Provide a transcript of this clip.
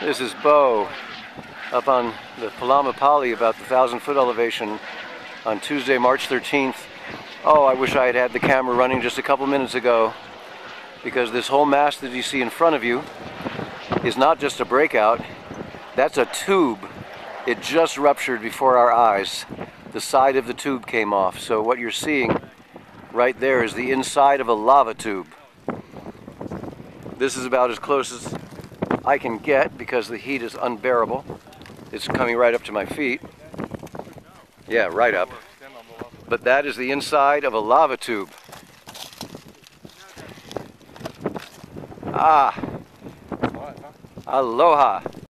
This is Bo up on the Pulama Pali about the thousand foot elevation on Tuesday, March 13th. Oh, I wish I had had the camera running just a couple minutes ago because this whole mass that you see in front of you is not just a breakout, that's a tube. It just ruptured before our eyes. The side of the tube came off. So what you're seeing right there is the inside of a lava tube. This is about as close as I can get because the heat is unbearable. It's coming right up to my feet. Yeah, right up. But that is the inside of a lava tube. Ah. Aloha.